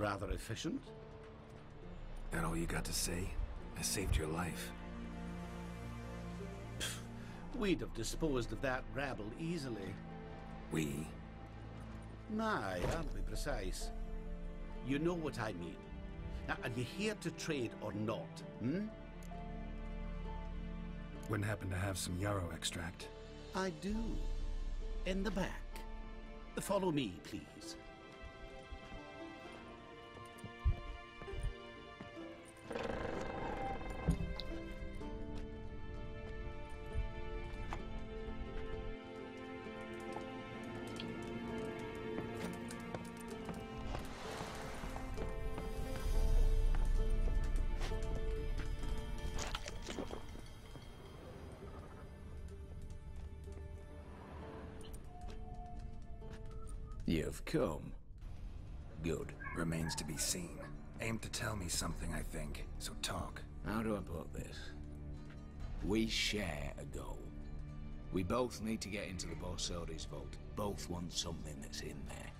rather efficient. That all you got to say? I saved your life. We'd have disposed of that rabble easily. We? My, I'll be precise. You know what I mean. Now, are you here to trade or not, hmm? Wouldn't happen to have some yarrow extract. I do. In the back. Follow me, please. You've come. Good. Remains to be seen. Aim to tell me something, I think. So talk. How do I put this? We share a goal. We both need to get into the Borsody's vault. Both want something that's in there.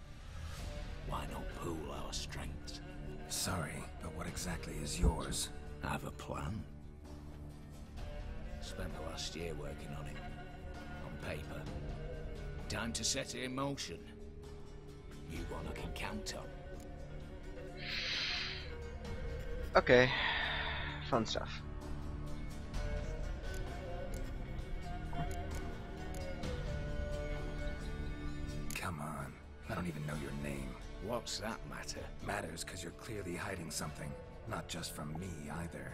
Why not pool our strengths? Sorry, but what exactly is yours? I have a plan. Spent the last year working on it. On paper. Time to set it in motion. You one I can. Okay. Fun stuff. Come on. I don't even know your name. What's that matter? Matters because you're clearly hiding something. Not just from me, either.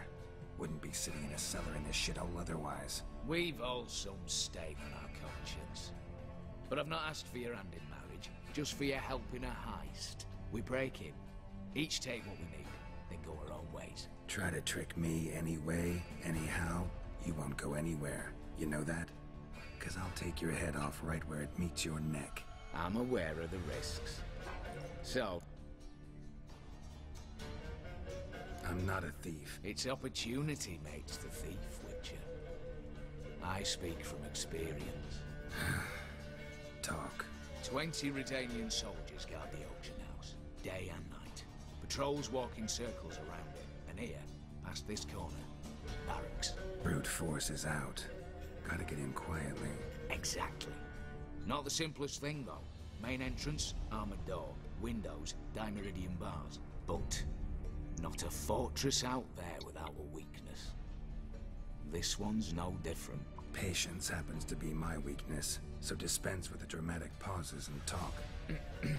Wouldn't be sitting in a cellar in this shithole otherwise. We've all some stain on our conscience. But I've not asked for your hand in marriage, just for your help in a heist. We break in, each take what we need, then go our own ways. Try to trick me anyway, anyhow, you won't go anywhere. You know that? Because I'll take your head off right where it meets your neck. I'm aware of the risks. So, I'm not a thief. it's opportunity makes the thief, Witcher. I speak from experience. Talk. Twenty Redanian soldiers guard the auction house, day and night. Patrols walk in circles around it, and here, past this corner, barracks. Brute force is out. Gotta get in quietly. Exactly. Not the simplest thing, though. Main entrance, armored door, windows, dimeritium bars. But not a fortress out there without a weakness. This one's no different. Patience happens to be my weakness, so dispense with the dramatic pauses and talk.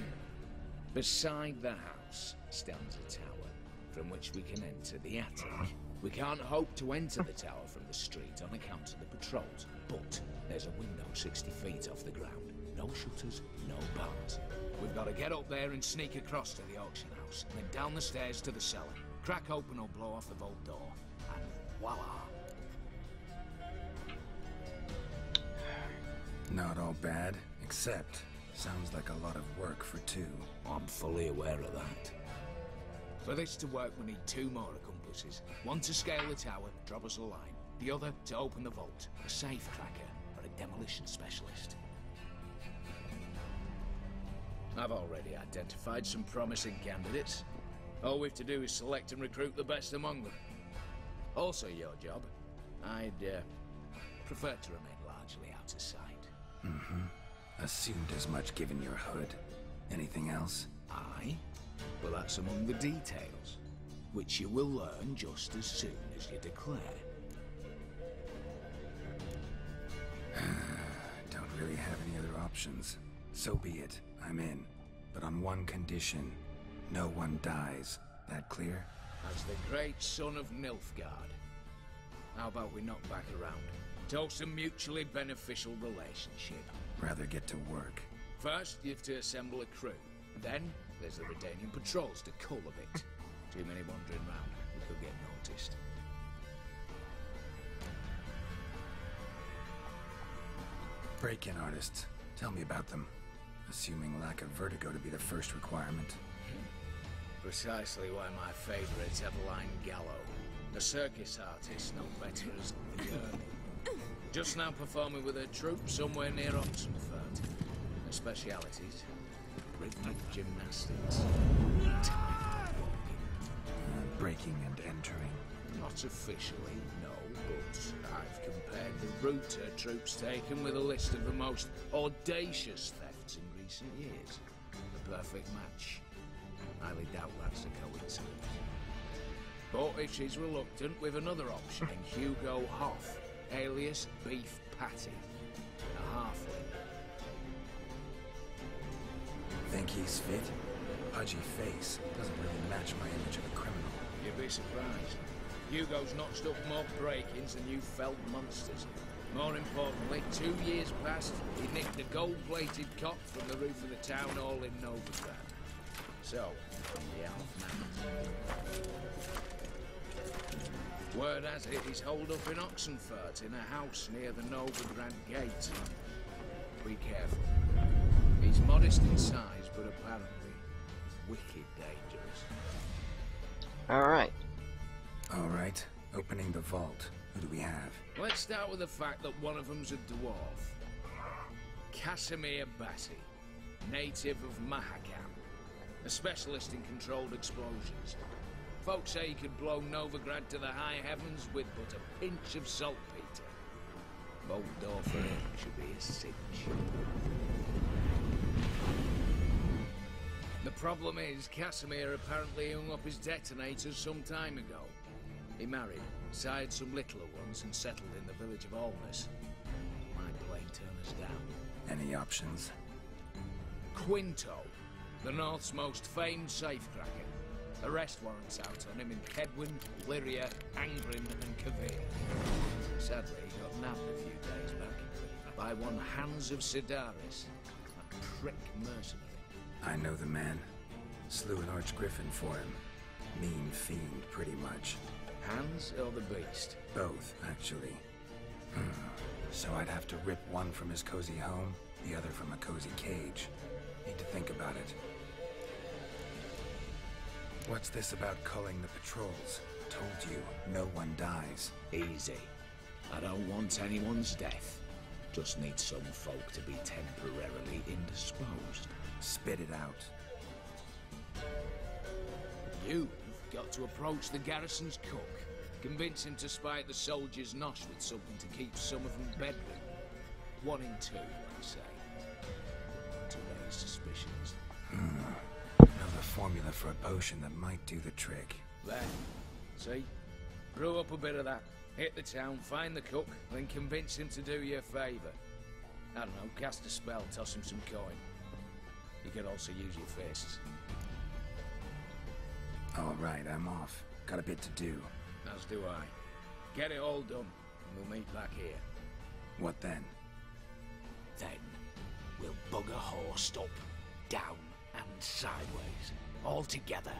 Beside the house stands a tower from which we can enter the attic. Uh-huh. We can't hope to enter the tower from the street on account of the patrols, but there's a window 60 feet off the ground. No shutters, no bars. We've got to get up there and sneak across to the auction house, then down the stairs to the cellar. Crack open or blow off the vault door, and voila! Not all bad, except sounds like a lot of work for two. I'm fully aware of that. For this to work, we need two more accomplices. One to scale the tower, drop us a line. The other to open the vault. A safe cracker or a demolition specialist. I've already identified some promising candidates. All we've to do is select and recruit the best among them. Also your job. I'd, uh, prefer to remain largely out of sight. Mm-hmm. Assumed as much given your hood. Anything else? Aye, but that's among the details, which you will learn just as soon as you declare. Don't really have any other options. So be it. I'm in. But on one condition. No one dies. That clear? As the great son of Nilfgaard. How about we knock back around? Toast a mutually beneficial relationship. Rather get to work. First, you have to assemble a crew. Then, there's the Redanian patrols to cull a bit. Too many wandering round. We could get noticed. Break-in artists. Tell me about them. Assuming lack of vertigo to be the first requirement. Hmm. Precisely why my favourite's Eveline Gallo. The circus artist, no better as the girl. Just now performing with her troupe somewhere near Oxenfurt. Her specialities, rhythmic gymnastics, breaking and entering? Not officially, no, but I've compared the route her troops taken with a list of the most audacious thefts in recent years. A perfect match. Highly doubt that's a coincidence. But if she's reluctant, with another option in Hugo Hoff, alias Beef Patty, a halfling. Think he's fit? Pudgy face doesn't really match my image of a criminal. You'd be surprised. Hugo's notched up more break-ins than you felt monsters. More importantly, two years past, he nicked a gold-plated cop from the roof of the town hall in Novigrad. So, yeah, Word has it he's holed up in Oxenfurt in a house near the Novigrad gate. Be careful. He's modest in size, but apparently wicked dangerous. Alright. Alright, opening the vault. Who do we have? Let's start with the fact that one of them's a dwarf. Casimir Bassi, native of Mahakam, a specialist in controlled explosions. Folks say he could blow Novigrad to the high heavens with but a pinch of saltpeter. Bolt for him should be a cinch. The problem is, Casimir apparently hung up his detonators some time ago. He married, sired some littler ones, and settled in the village of Alness. Might plain turn us down. Any options? Quinto, the North's most famed safecracker. Arrest warrants out on him in Kaedwen, Lyria, Angren, and Kovir. Sadly, he got nabbed a few days back by one Hans of Cidaris, a prick mercenary. I know the man. Slew an archgriffin for him. Mean fiend, pretty much. Hans or the Beast? Both, actually. Hmm. so I'd have to rip one from his cozy home, the other from a cozy cage. Need to think about it. What's this about culling the patrols? Told you, no one dies. Easy. I don't want anyone's death. Just need some folk to be temporarily indisposed. Spit it out. You've got to approach the garrison's cook. Convince him to spite the soldiers' nosh with something to keep some of them bedridden. One in two, they say. To raise suspicions. Hmm. Know the formula for a potion that might do the trick. There. See? Brew up a bit of that. Hit the town, find the cook, then convince him to do you a favour. I don't know, cast a spell, toss him some coin. You could also use your fists. All right, I'm off. Got a bit to do. As do I. Get it all done, and we'll meet back here. What then? Then we'll bugger horse up, down and sideways, all together.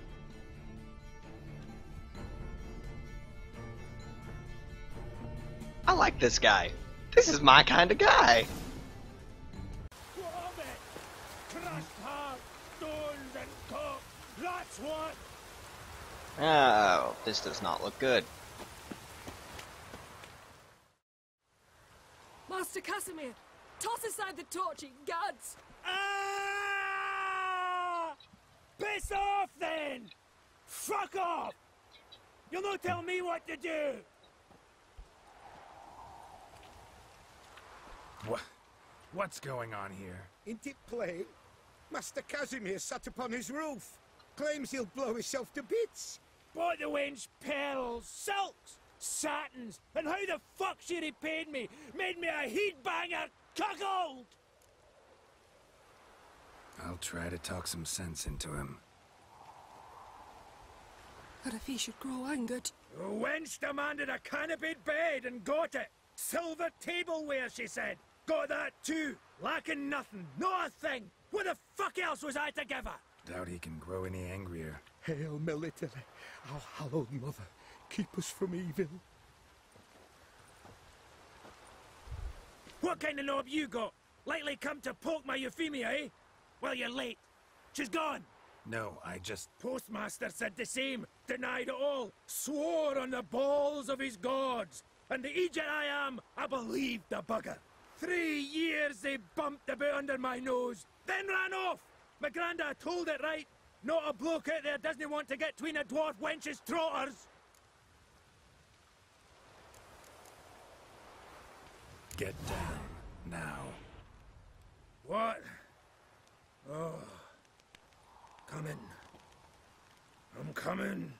I like this guy. This is my kind of guy. Crushed heart, stones and coke. That's what. Oh, this does not look good. Master Casimir, toss aside the torching guards! Ah! Piss off then! Fuck off! You'll not tell me what to do! What? What's going on here? Isn't it plain? Master Casimir sat upon his roof. Claims he'll blow himself to bits. Bought the wench pearls, silks, satins, and how the fuck she repaid me? Made me a heat banger cuckold! I'll try to talk some sense into him. But if he should grow angered, The wench demanded a canopied bed and got it. Silver tableware, she said. Got that too. Lacking nothing, not a thing. What the fuck else was I to give her? Doubt he can grow any angrier. Hail Melitele, our hallowed mother, keep us from evil. What kind of knob you got? Likely come to poke my Euphemia, eh? Well, you're late. She's gone. No, I just... Postmaster said the same. Denied it all. Swore on the balls of his gods. And the Egypt I am, I believed the bugger. Three years they bumped about under my nose, then ran off. My grandad told it right. Not a bloke out there doesn't want to get between a dwarf wench's trotters. Get down, now. What? Oh. Coming. I'm coming.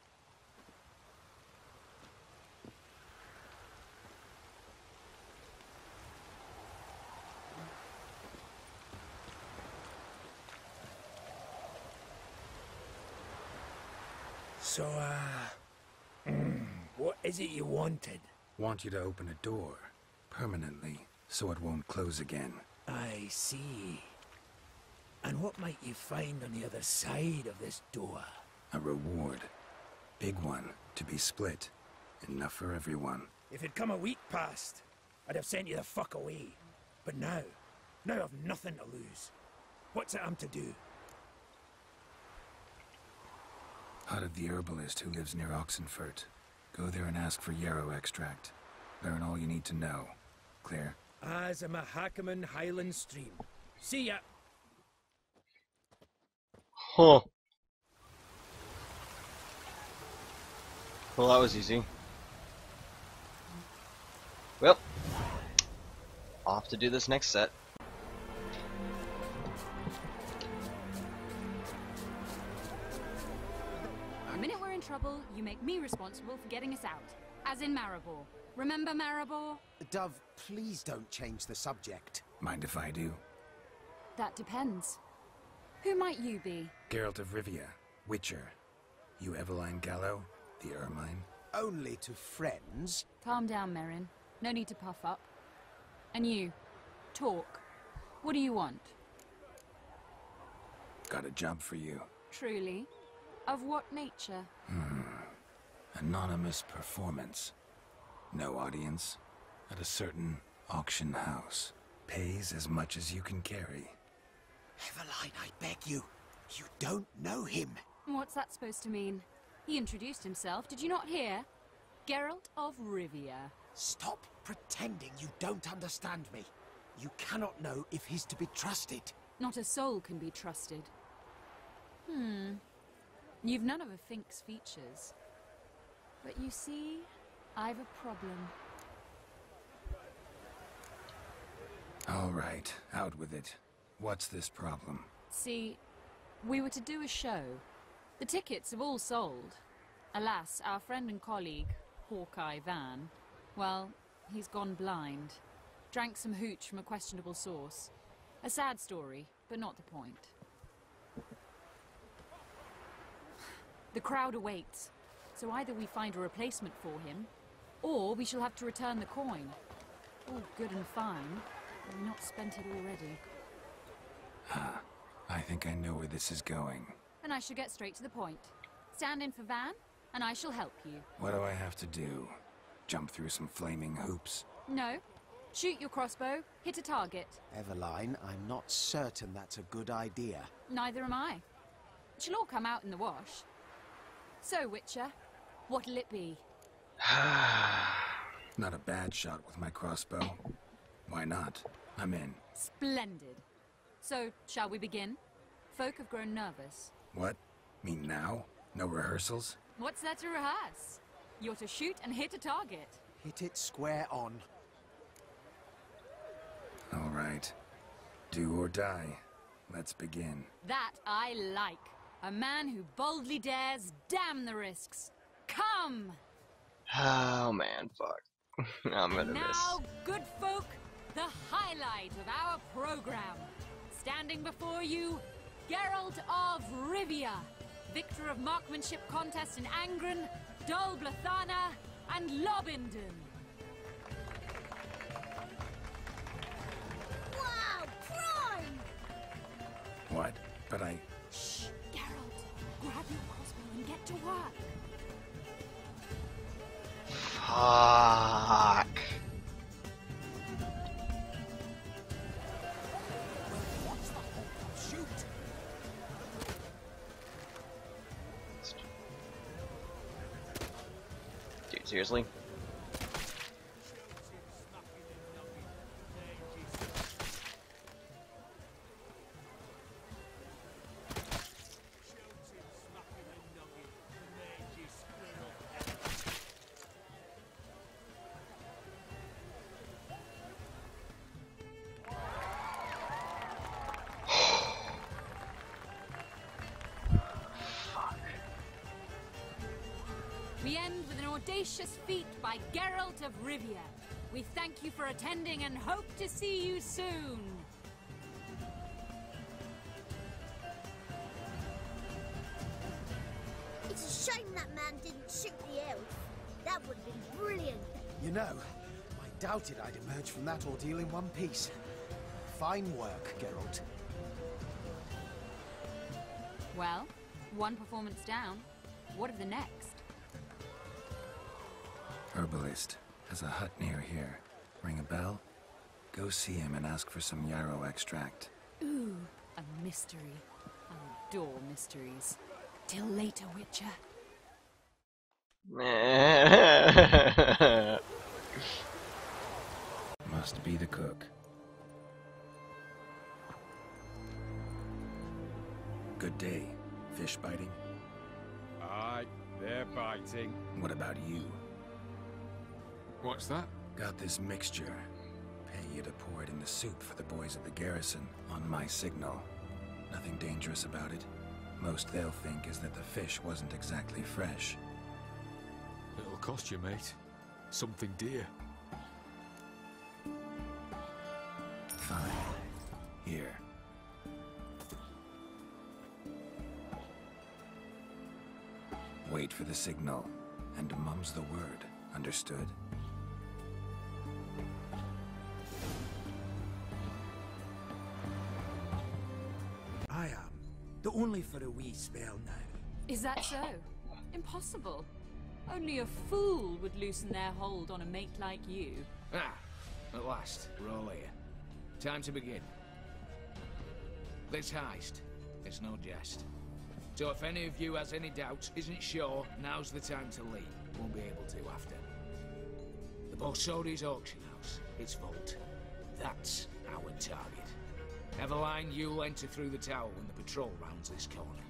So, uh, what is it you wanted? Want you to open a door, permanently, so it won't close again. I see. And what might you find on the other side of this door? A reward. Big one, to be split. Enough for everyone. If it'd come a week past, I'd have sent you the fuck away. But now, now I've nothing to lose. What's it I'm to do? Hut of the herbalist who lives near Oxenfurt. Go there and ask for yarrow extract. Learn all you need to know. Clear? As a Mahakaman Highland Stream. See ya. Huh. Well, that was easy. Well, off to do this next set. The minute we're in trouble, you make me responsible for getting us out. As in Maribor. Remember Maribor? Dove, please don't change the subject. Mind if I do? That depends. Who might you be? Geralt of Rivia, Witcher. You Eveline Gallo, the Ermine. Only to friends. Calm down, Merrin. No need to puff up. And you, talk. What do you want? Got a job for you. Truly? Of what nature? Hmm. Anonymous performance. No audience. At a certain auction house. Pays as much as you can carry. Eveline, I beg you. You don't know him. What's that supposed to mean? He introduced himself, did you not hear? Geralt of Rivia. Stop pretending you don't understand me. You cannot know if he's to be trusted. Not a soul can be trusted. Hmm. You've none of a Fink's features. But you see, I've a problem. All right, out with it. What's this problem? See, we were to do a show. The tickets have all sold. Alas, our friend and colleague, Hawkeye Van, well, he's gone blind. Drank some hooch from a questionable source. A sad story, but not the point. The crowd awaits, so either we find a replacement for him, or we shall have to return the coin. All good and fine, but we've not spent it already. I think I know where this is going. And I shall get straight to the point. Stand in for Van, and I shall help you. What do I have to do? Jump through some flaming hoops? No. Shoot your crossbow, hit a target. Eveline, I'm not certain that's a good idea. Neither am I. It shall all come out in the wash. So, Witcher, what'll it be? Not a bad shot with my crossbow. Why not? I'm in. Splendid. So, shall we begin? Folk have grown nervous. What? Me now? No rehearsals? What's there to rehearse? You're to shoot and hit a target. Hit it square on. All right. Do or die. Let's begin. That I like. A man who boldly dares, damn the risks. Come! Oh man, fuck. I'm gonna miss. Now, good folk, the highlight of our program. Standing before you, Geralt of Rivia, victor of marksmanship contest in Angren, Dol Blathana, and Lobinden. Wow, prime! What? But I. Shh, Geralt, grab your crossbow and get to work. Fuck. Seriously? By Geralt of Rivia. We thank you for attending and hope to see you soon. It's a shame that man didn't shoot the elf. That would have been brilliant. You know, I doubted I'd emerge from that ordeal in one piece. Fine work, Geralt. Well, one performance down. What of the next? Herbalist has a hut near here. Ring a bell? Go see him and ask for some yarrow extract. Ooh, a mystery. I adore mysteries. Till later, Witcher. Must be the cook. Good day. Fish biting? Aye, they're biting. What about you? What's that? Got this mixture. Pay you to pour it in the soup for the boys at the garrison, on my signal. Nothing dangerous about it. Most they'll think is that the fish wasn't exactly fresh. It'll cost you, mate. Something dear. Fine. Here. Wait for the signal, and mum's the word. Understood? Only for a wee spell now. Is that so? Impossible. Only a fool would loosen their hold on a mate like you. Ah, at last, we're all here. Time to begin. This heist, is no jest. So if any of you has any doubts, isn't sure, now's the time to leave. Won't be able to after. The Borsody's auction house, its vault. That's our target. Eveline, you'll enter through the tower when the patrol rounds this corner.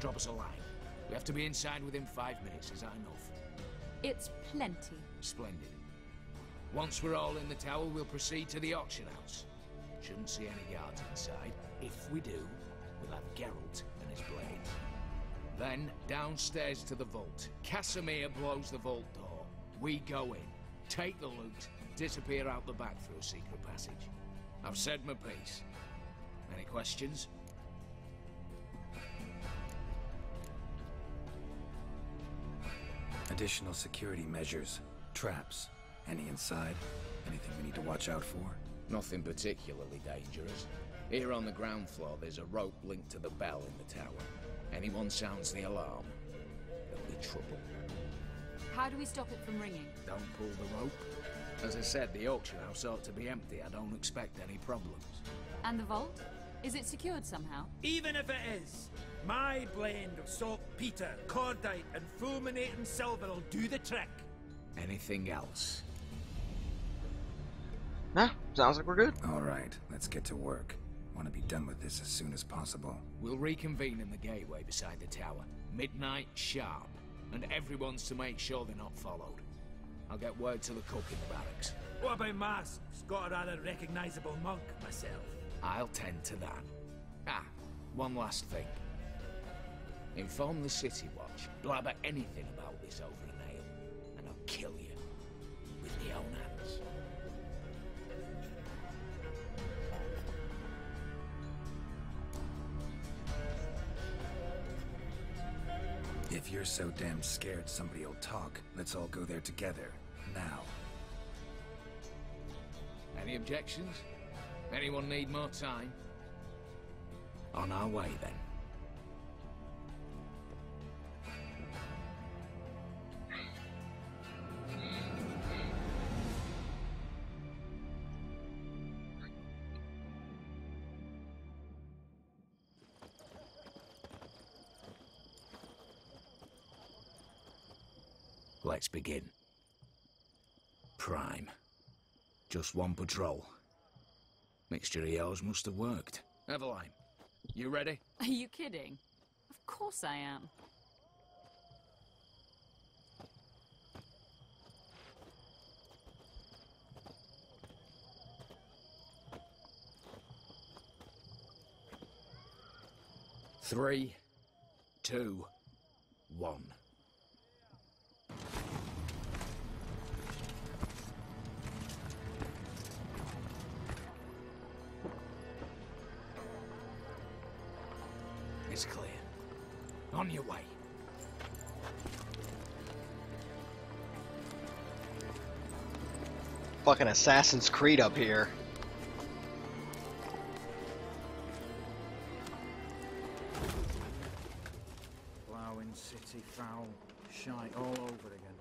Drop us a line. We have to be inside within five minutes, is that enough? It's plenty. Splendid. Once we're all in the tower, we'll proceed to the auction house. Shouldn't see any guards inside. If we do, we'll have Geralt and his blade. Then, downstairs to the vault. Casimir blows the vault door. We go in, take the loot, disappear out the back through a secret passage. I've said my piece. Any questions? Additional security measures. Traps. Any inside? Anything we need to watch out for? Nothing particularly dangerous. Here on the ground floor, there's a rope linked to the bell in the tower. Anyone sounds the alarm, there'll be trouble. How do we stop it from ringing? Don't pull the rope. As I said, the auction house ought to be empty. I don't expect any problems. And the vault? Is it secured somehow? Even if it is, my blend of saltpeter, cordite, and fulminating silver will do the trick. Anything else? Nah, sounds like we're good. All right, let's get to work. Want to be done with this as soon as possible. We'll reconvene in the gateway beside the tower. Midnight sharp. And everyone's to make sure they're not followed. I'll get word to the cook in the barracks. What about masks? Got a rather recognisable mug myself. I'll tend to that. Ah, one last thing. Inform the City Watch. Blabber anything about this over an ale, and I'll kill you with my own hands. If you're so damn scared somebody'll talk, let's all go there together. Now. Any objections? Anyone need more time? On our way, then. Let's begin. Prime. Just one patrol. Mixture of yours must have worked. Eveline, you ready? Are you kidding? Of course I am. Three, two, one. Fucking Assassin's Creed up here. Plowing city foul. Shite all over again.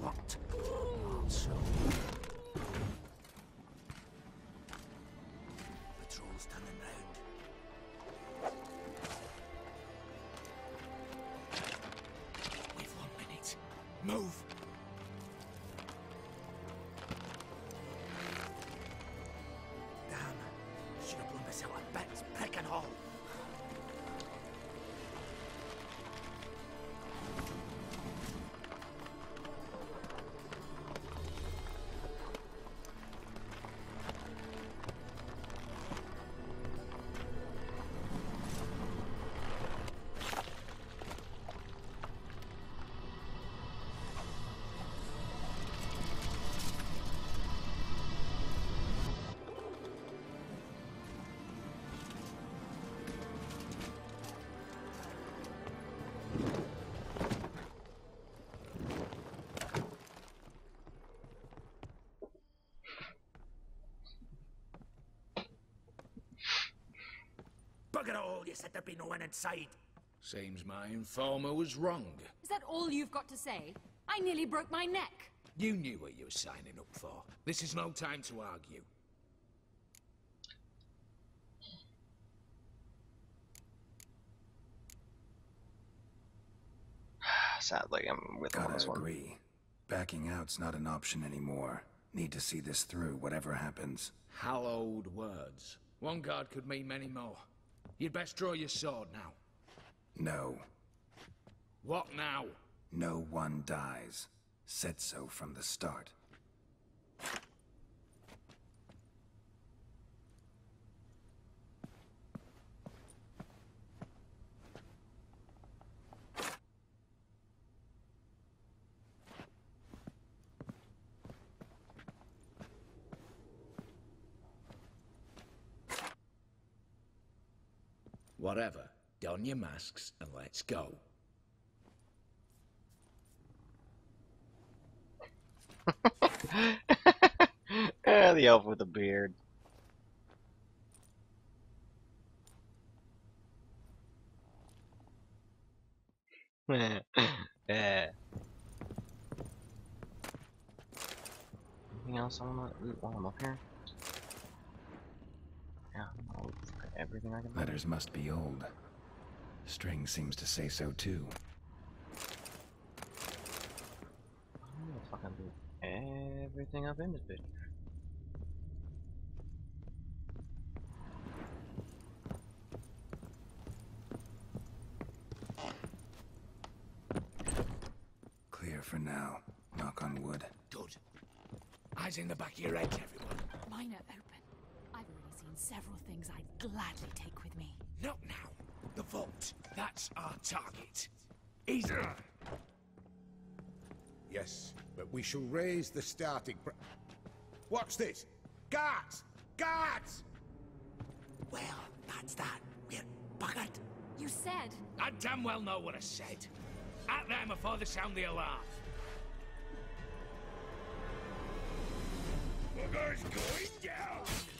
What? Also. Patrol's Bugger all, you said there'd be no one inside. Seems my informer was wrong. Is that all you've got to say? I nearly broke my neck. You knew what you were signing up for. This is no time to argue. Sadly, I'm with him on Gotta this one. agree. Backing out's not an option anymore. Need to see this through, whatever happens. Hallowed words. One guard could mean many more. You'd best draw your sword now. No. What now? No one dies. Said so from the start. Whatever. Don your masks and let's go. The elf with the beard. yeah. Anything else I wanna while I'm up here? Yeah, everything I can. find. Letters must be old. String seems to say so too. I'm gonna fucking loot everything up in this bitch. Clear for now. Knock on wood. Good. Eyes in the back of your head, everyone. Mine are open. I've already seen several things I'd gladly take with me. Not now. The vault. That's our target. Easy. Yes, but we shall raise the starting pr- What's this? Guards! Guards! Well, that's that. We're buggered. You said. I damn well know what I said. At them before they sound the alarm. Bugger's going down!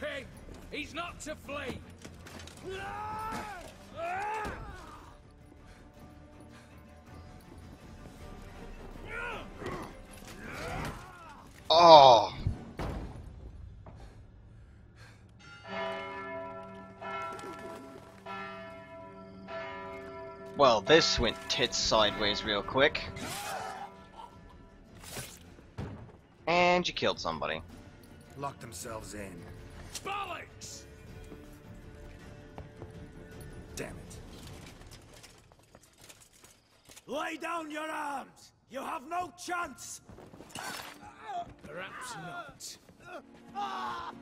Stop him! He's not to flee! Oh! Well, this went tits sideways real quick. And you killed somebody. Locked themselves in. Bollocks! Damn it. Lay down your arms! You have no chance! Perhaps not.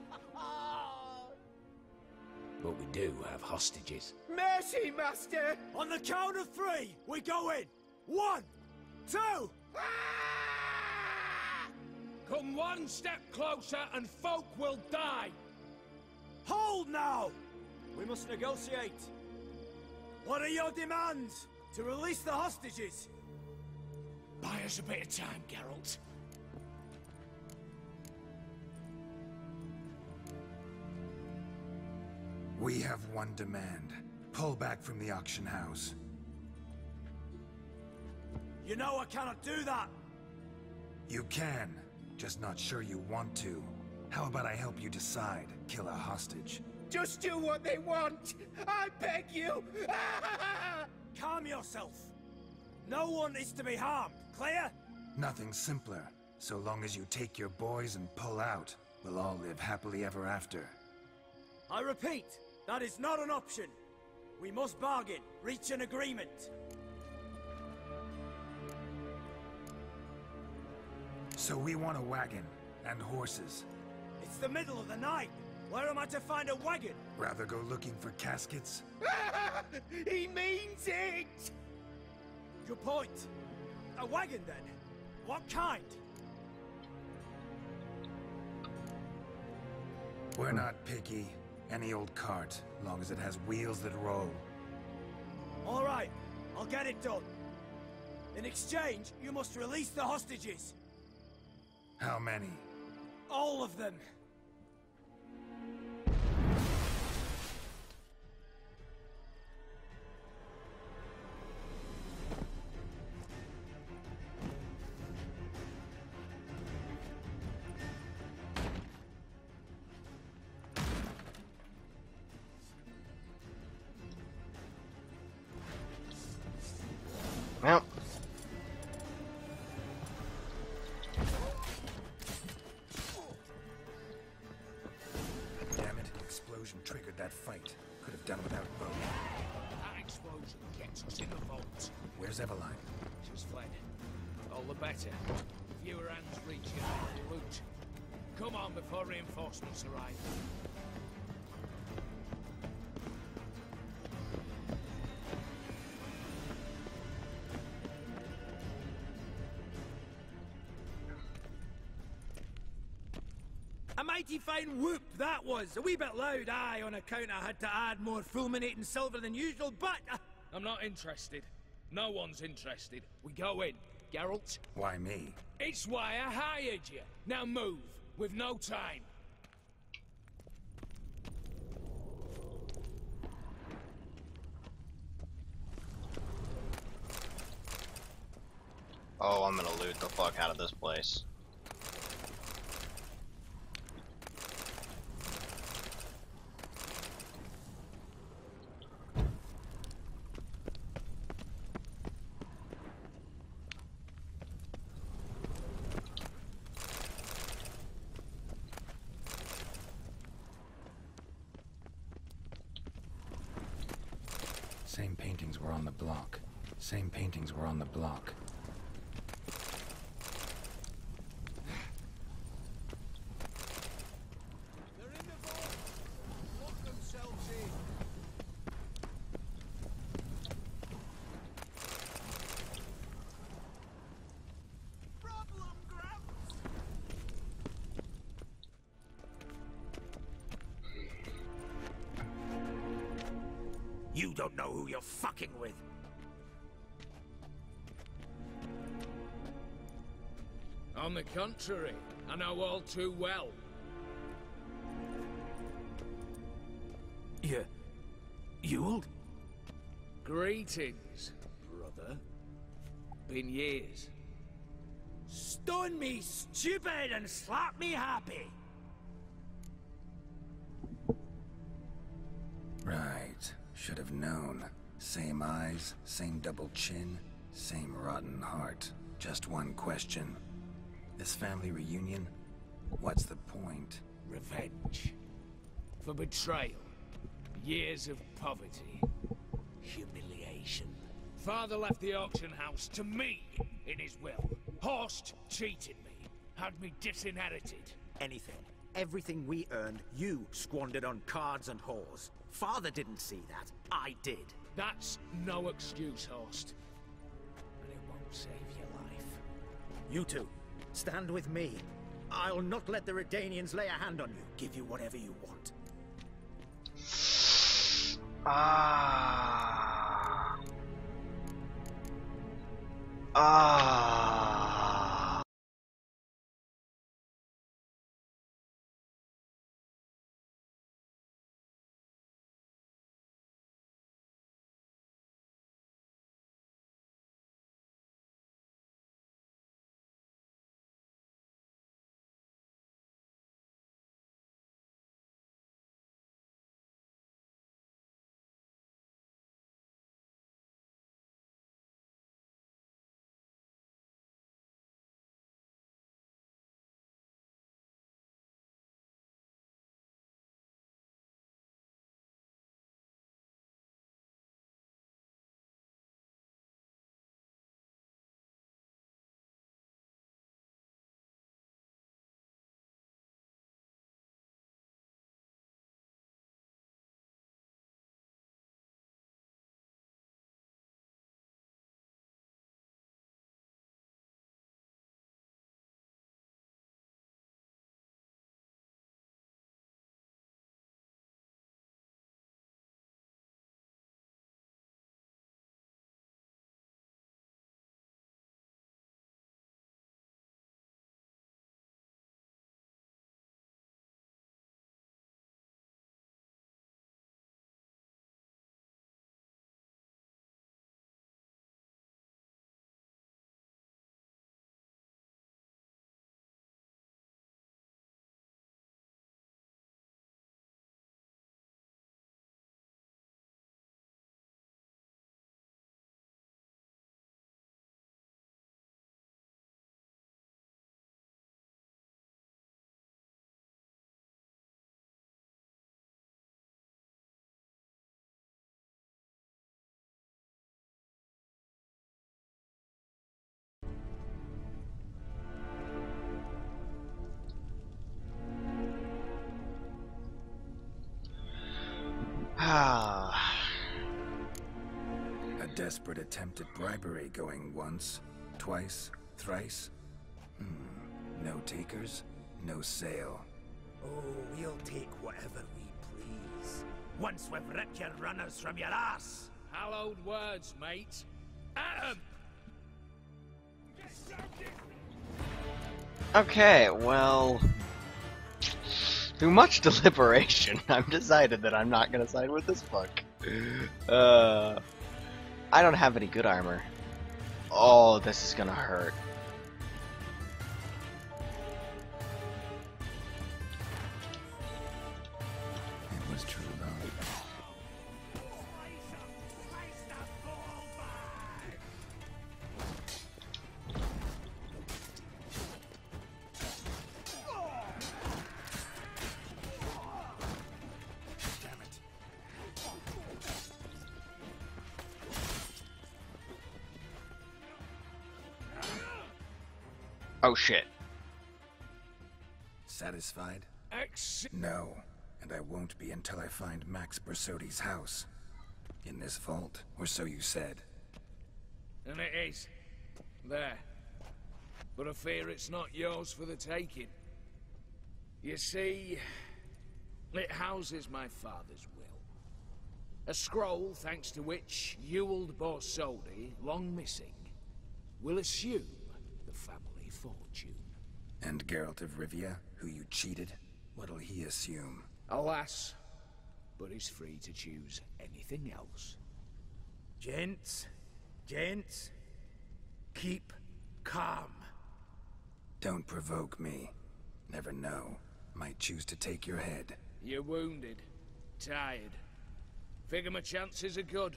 But we do have hostages. Mercy, Master! On the count of three, we go in. One, two. Ah! Come one step closer and folk will die. Hold now! We must negotiate. What are your demands? To release the hostages? Buy us a bit of time, Geralt. We have one demand. Pull back from the auction house. You know I cannot do that. You can, just not sure you want to. How about I help you decide? Kill a hostage. Just do what they want. I beg you. Calm yourself. No one is to be harmed. Clear? Nothing simpler. So long as you take your boys and pull out, we'll all live happily ever after. I repeat, that is not an option. We must bargain, reach an agreement. So we want a wagon and horses. It's the middle of the night. Where am I to find a wagon? Rather go looking for caskets? he means it! Good point. A wagon, then? What kind? We're not picky. Any old cart, long as it has wheels that roll. All right, I'll get it done. In exchange, you must release the hostages. How many? All of them. Where's Eveline? She's fled. All the better. Fewer hands reaching out to loot. Come on before reinforcements arrive. A mighty fine whoop that was. A wee bit loud, aye, on account I had to add more fulminating silver than usual, but... Uh, I'm not interested. No one's interested. We go in. Geralt? Why me? It's why I hired you. Now move. We've no time. oh, I'm gonna loot the fuck out of this place. Don't know who you're fucking with. On the contrary, I know all too well. You... Ewald? Greetings, brother. Been years. Stone me stupid and slap me happy. Should have known. Same eyes, same double chin, same rotten heart. Just one question. This family reunion? What's the point? Revenge. For betrayal. Years of poverty. Humiliation. Father left the auction house to me in his will. Horst cheated me. Had me disinherited. Anything. everything we earned, you squandered on cards and whores. Father didn't see that. I did. That's no excuse, Horst. And it won't save your life. You two, stand with me. I'll not let the Redanians lay a hand on you. Give you whatever you want. Ah. Ah. A desperate attempt at bribery going once, twice, thrice. Hmm. No takers, no sale. Oh, we'll take whatever we please. Once we've ripped your runners from your ass. Hallowed words, mate. Adam! Okay, well. Through much deliberation, I've decided that I'm not gonna side with this fuck. Uh, I don't have any good armor. Oh, this is gonna hurt. Won't be until I find Max Borsodi's house. In this vault, or so you said. and it is. There. But I fear it's not yours for the taking. You see, it houses my father's will. A scroll thanks to which Ewald Borsodi, long missing, will assume the family fortune. And Geralt of Rivia, who you cheated, what'll he assume? Alas, but he's free to choose anything else. Gents, gents, keep calm. Don't provoke me. Never know. Might choose to take your head. You're wounded, tired. Figure my chances are good.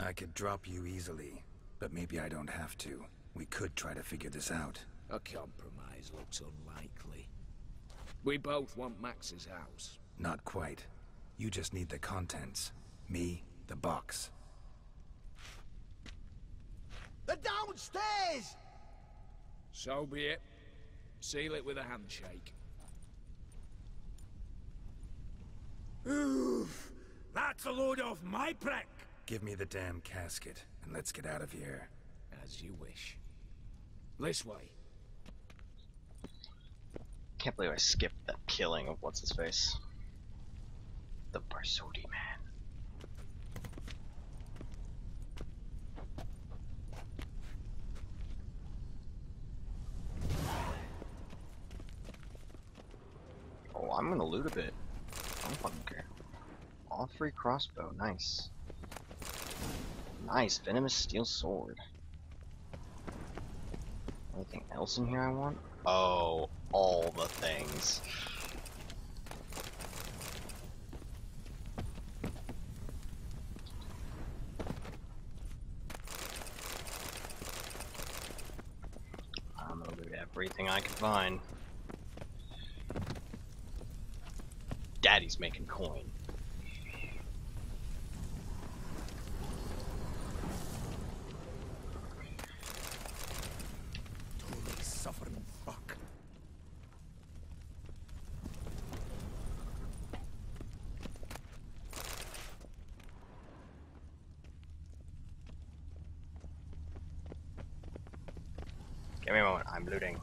I could drop you easily, but maybe I don't have to. We could try to figure this out. A compromise looks unlikely. We both want Max's house. Not quite. You just need the contents. Me, the box. They're downstairs! So be it. Seal it with a handshake. Oof! That's a load off my prick! Give me the damn casket, and let's get out of here. As you wish. This way. Can't believe I skipped that killing of what's his face. The Borsodi man. Oh, I'm gonna loot a bit. I don't fucking care. All free crossbow, nice. Nice, venomous steel sword. Anything else in here I want? Oh, all the things. I'm gonna loot everything I can find. Daddy's making coin. Holy suffering fuck. Give me a moment, I'm looting.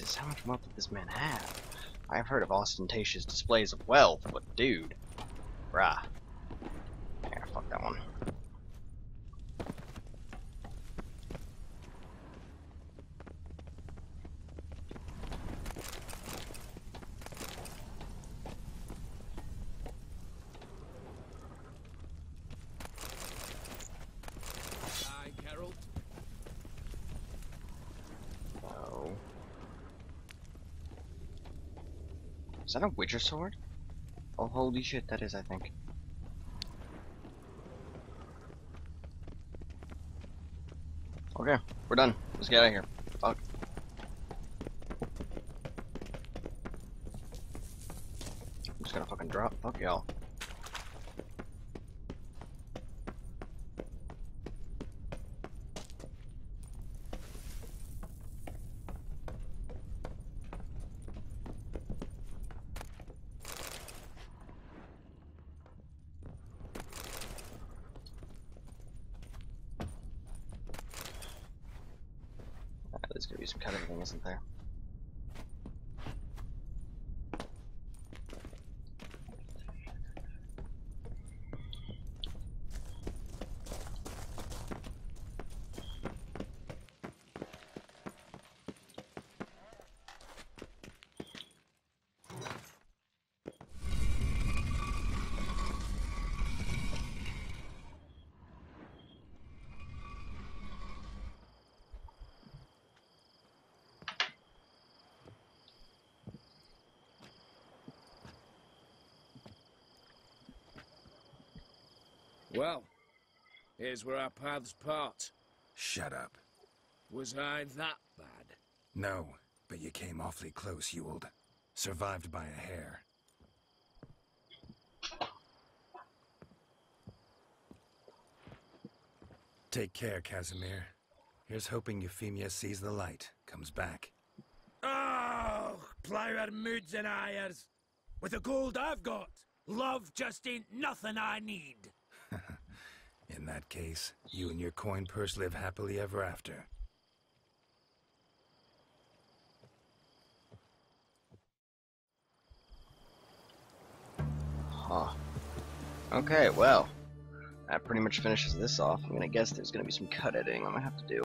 Jesus, how much wealth did this man have? I've heard of ostentatious displays of wealth, but dude. Bruh. Yeah, fuck that one. Aye, Geralt. No. Is that a Witcher sword? Oh, holy shit, that is, I think. Oh, okay, we're done. Let's get out of here. Fuck. I'm just gonna fucking drop. Fuck y'all. Uh, there's gonna be some kind of thing, isn't there? Well, here's where our paths part. Shut up. Was I that bad? No, but you came awfully close, Ewald. Survived by a hair. Take care, Casimir. Here's hoping Euphemia sees the light, comes back. Oh, plougher moods and ires. With the gold I've got, love just ain't nothing I need. That case, you and your coin purse live happily ever after. Huh. Okay, well. That pretty much finishes this off. I'm gonna guess there's gonna be some cut editing I'm gonna have to do.